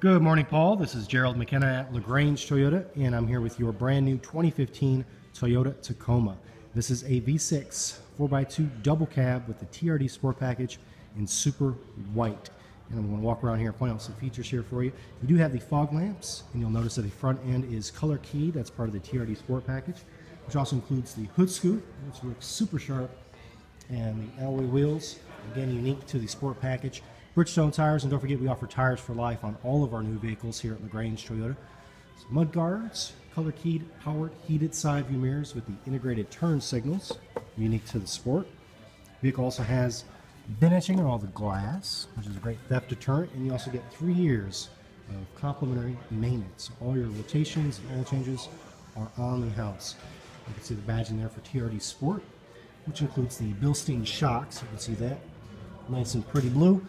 Good morning, Paul. This is Gerald McKenna at LaGrange Toyota, and I'm here with your brand new 2015 Toyota Tacoma. This is a V6 4x2 double cab with the TRD Sport Package in super white. And I'm going to walk around here and point out some features here for you. You do have the fog lamps, and you'll notice that the front end is color keyed. That's part of the TRD Sport Package, which also includes the hood scoop, which looks super sharp, and the alloy wheels, again unique to the Sport Package. Bridgestone tires, and don't forget we offer tires for life on all of our new vehicles here at LaGrange Toyota. mud guards, color keyed, powered, heated side view mirrors with the integrated turn signals, unique to the Sport. Vehicle also has finishing on all the glass, which is a great theft deterrent, and you also get three years of complimentary maintenance. All your rotations and oil changes are on the house. You can see the badge in there for TRD Sport, which includes the Bilstein shocks. You can see that, nice and pretty blue,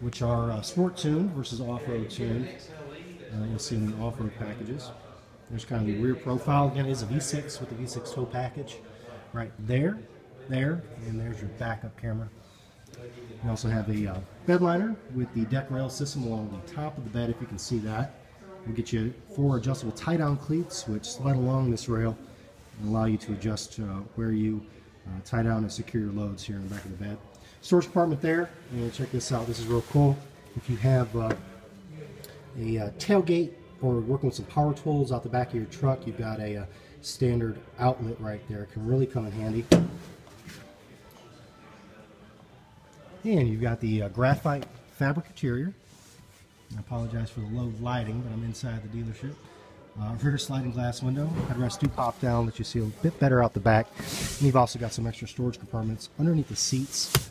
which are uh, sport tuned versus off-road tuned. Uh, you'll see them in the off-road packages. There's kind of the rear profile. Again, it is a V6 with the V6 tow package right there, there, and there's your backup camera. You also have a uh, bed liner with the deck rail system along the top of the bed, if you can see that. We'll get you four adjustable tie-down cleats, which slide along this rail and allow you to adjust uh, where you uh, tie down and secure your loads here in the back of the bed. Storage compartment there, and check this out. This is real cool. If you have uh, a uh, tailgate or working with some power tools out the back of your truck, you've got a, a uh, standard outlet right there. It can really come in handy. And you've got the uh, graphite fabric interior. I apologize for the low lighting, but I'm inside the dealership. Uh, rear sliding glass window. Headrests do pop down, let you see a bit better out the back. And you've also got some extra storage compartments underneath the seats.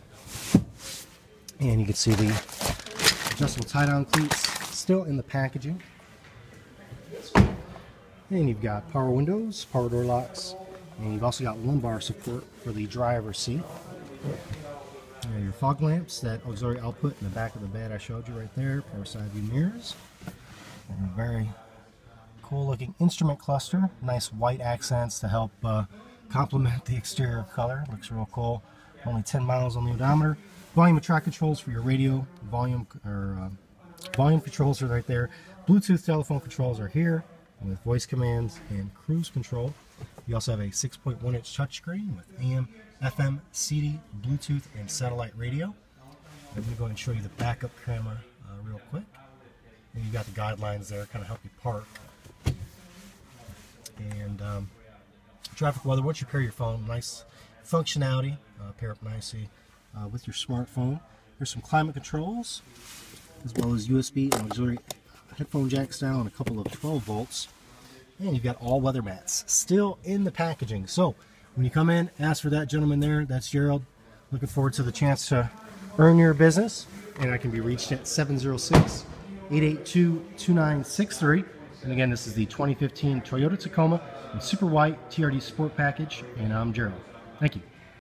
And you can see the adjustable tie-down cleats still in the packaging. And you've got power windows, power door locks, and you've also got lumbar support for the driver's seat. And your fog lamps, that auxiliary output in the back of the bed I showed you right there, power side view mirrors. And a very cool looking instrument cluster, nice white accents to help uh, complement the exterior color, looks real cool. Only 10 miles on the odometer. Volume and track controls for your radio, volume or uh, volume controls are right there. Bluetooth telephone controls are here with voice commands and cruise control. You also have a 6.1 inch touchscreen with AM, FM, CD, Bluetooth, and satellite radio. I'm going to go ahead and show you the backup camera uh, real quick. And you've got the guidelines there, kind of help you park. And um, traffic weather, once you pair your phone, nice functionality, uh, pair up nicely uh, with your smartphone. There's some climate controls, as well as USB and auxiliary headphone jacks down and a couple of 12 volts. And you've got all weather mats still in the packaging. So when you come in, ask for that gentleman there. That's Gerald. Looking forward to the chance to earn your business. And I can be reached at 706 882 2963. And again, this is the 2015 Toyota Tacoma in Super White TRD Sport Package. And I'm Gerald. Thank you.